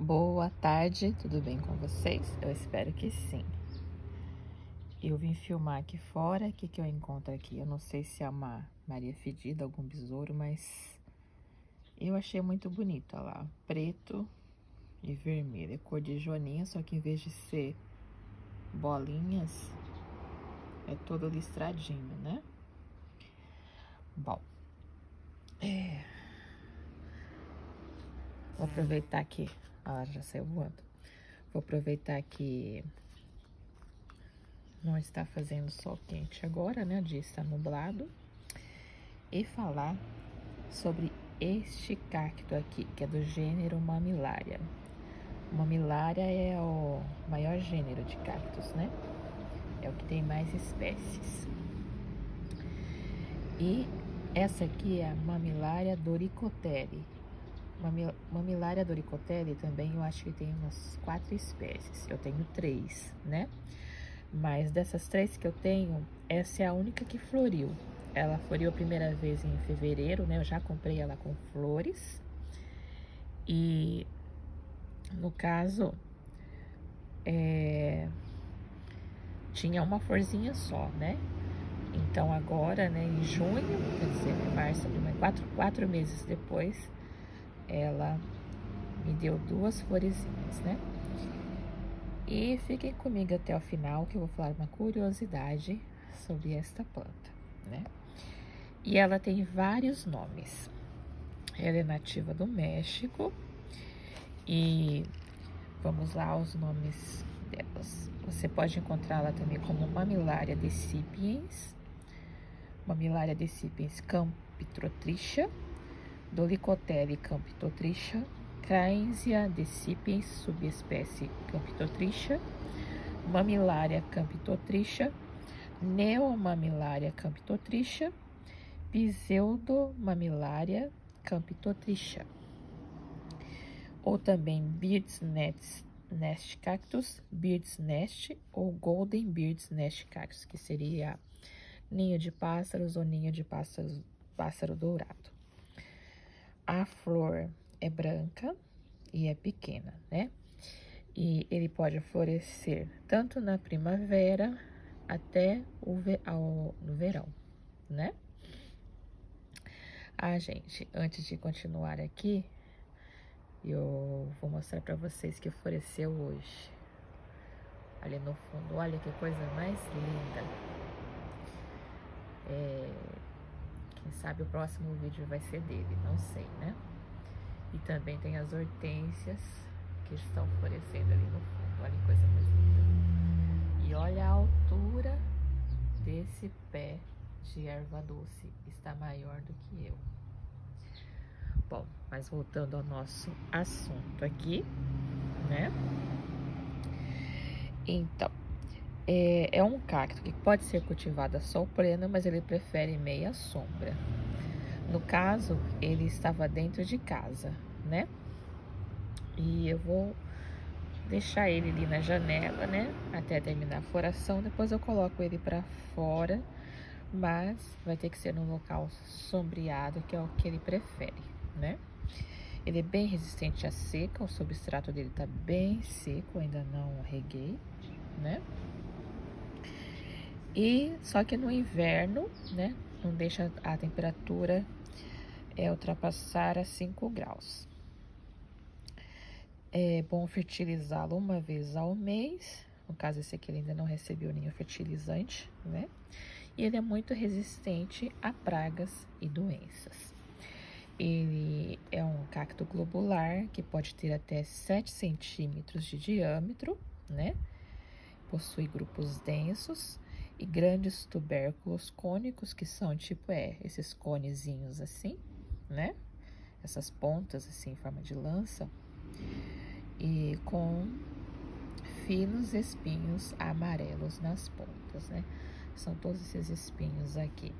Boa tarde, tudo bem com vocês? Eu espero que sim. Eu vim filmar aqui fora, o que, que eu encontro aqui? Eu não sei se é uma Maria Fedida, algum besouro, mas eu achei muito bonito, olha lá, preto e vermelho, é cor de joaninha, só que em vez de ser bolinhas, é todo listradinho, né? Bom, é... Vou aproveitar que ah, já saiu voando. Vou aproveitar que não está fazendo sol quente agora, né? O dia está nublado. E falar sobre este cacto aqui, que é do gênero Mamilária. Mamilária é o maior gênero de cactos, né? É o que tem mais espécies. E essa aqui é a Mamilária doricotelli. Mamilária doricotelli também eu acho que tem umas quatro espécies. Eu tenho três, né? Mas dessas três que eu tenho, essa é a única que floriu. Ela floriu a primeira vez em fevereiro, né? Eu já comprei ela com flores. E no caso, é, tinha uma florzinha só, né? Então agora, né, em junho, quer dizer, março, quatro, quatro meses depois, ela me deu duas florezinhas, né? E fiquem comigo até o final que eu vou falar uma curiosidade sobre esta planta, né? E ela tem vários nomes. Ela é nativa do México e vamos lá os nomes delas. Você pode encontrá-la também como Mamilária decipiens, Mamilária decipiens campitrotricha, Dolicotelli campitotricha, Crainsia decipiens, subespécie campitotricha, Mamilária campitotricha, Neomamilária campitotricha, Pseudomamilária campitotricha, ou também Beard's Nest, Nest Cactus, Beard's Nest ou Golden Beard's Nest Cactus, que seria ninho de pássaros ou ninho de pássaros, pássaro dourado. A flor é branca e é pequena, né? E ele pode florescer tanto na primavera até o ao, no verão, né? Ah, gente, antes de continuar aqui, eu vou mostrar para vocês que floresceu hoje. Ali no fundo, olha que coisa mais linda. É, quem sabe o próximo vídeo vai ser dele, não sei, né? E também tem as hortênsias que estão florescendo ali no fundo. Olha que coisa mais linda. E olha a altura desse pé de erva doce. Está maior do que eu. Bom, mas voltando ao nosso assunto aqui, né? Então, é, é um cacto que pode ser cultivado a sol pleno, mas ele prefere meia sombra. No caso, ele estava dentro de casa, né? E eu vou deixar ele ali na janela, né? Até terminar a floração. Depois eu coloco ele para fora, mas vai ter que ser num local sombreado, que é o que ele prefere, né? Ele é bem resistente à seca, o substrato dele tá bem seco, ainda não reguei, né? E só que no inverno, né, não deixa a temperatura é, ultrapassar a 5 graus. É bom fertilizá-lo uma vez ao mês. No caso, esse aqui ele ainda não recebeu nenhum fertilizante, né? E ele é muito resistente a pragas e doenças. Ele é um cacto globular que pode ter até 7 centímetros de diâmetro, né? Possui grupos densos e grandes tubérculos cônicos, que são tipo, é, esses conezinhos assim, né? Essas pontas assim, em forma de lança. E com finos espinhos amarelos nas pontas, né? São todos esses espinhos aqui.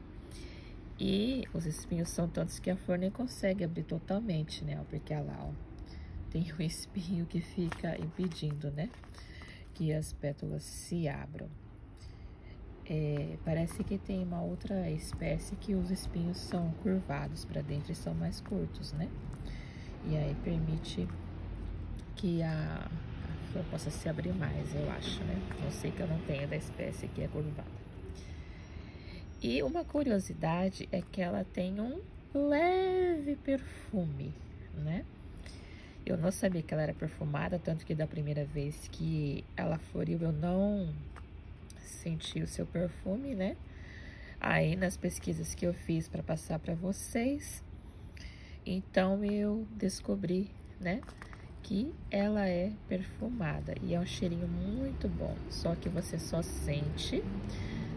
E os espinhos são tantos que a flor nem consegue abrir totalmente, né? Porque lá, ó, tem um espinho que fica impedindo, né? Que as pétalas se abram. É, parece que tem uma outra espécie que os espinhos são curvados para dentro e são mais curtos, né? E aí permite que a, a flor possa se abrir mais, eu acho, né? Não sei que eu não tenho da espécie que é curvada. E uma curiosidade é que ela tem um leve perfume, né? Eu não sabia que ela era perfumada, tanto que da primeira vez que ela floriu eu não senti o seu perfume, né? Aí nas pesquisas que eu fiz para passar para vocês, então eu descobri, né, que ela é perfumada e é um cheirinho muito bom. Só que você só sente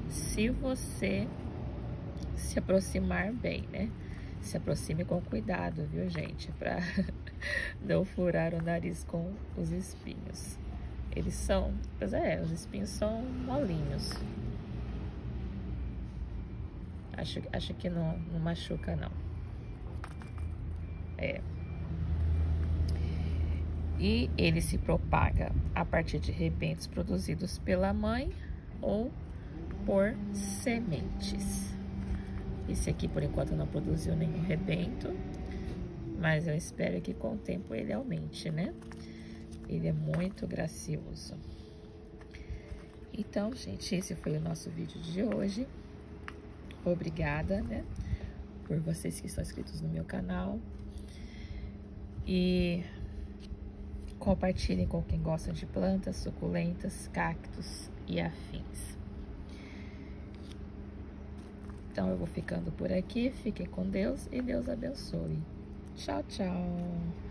se você se aproximar bem, né? Se aproxime com cuidado, viu, gente? Para não furar o nariz com os espinhos. Eles são, pois é, os espinhos são molinhos. Acho, acho que não, não machuca, não. É. E ele se propaga a partir de rebentos produzidos pela mãe ou por sementes. Esse aqui, por enquanto, não produziu nenhum rebento, mas eu espero que com o tempo ele aumente, né? Ele é muito gracioso. Então, gente, esse foi o nosso vídeo de hoje. Obrigada, né? Por vocês que estão inscritos no meu canal. E compartilhem com quem gosta de plantas, suculentas, cactos e afins. Então eu vou ficando por aqui. Fiquem com Deus e Deus abençoe. Tchau, tchau.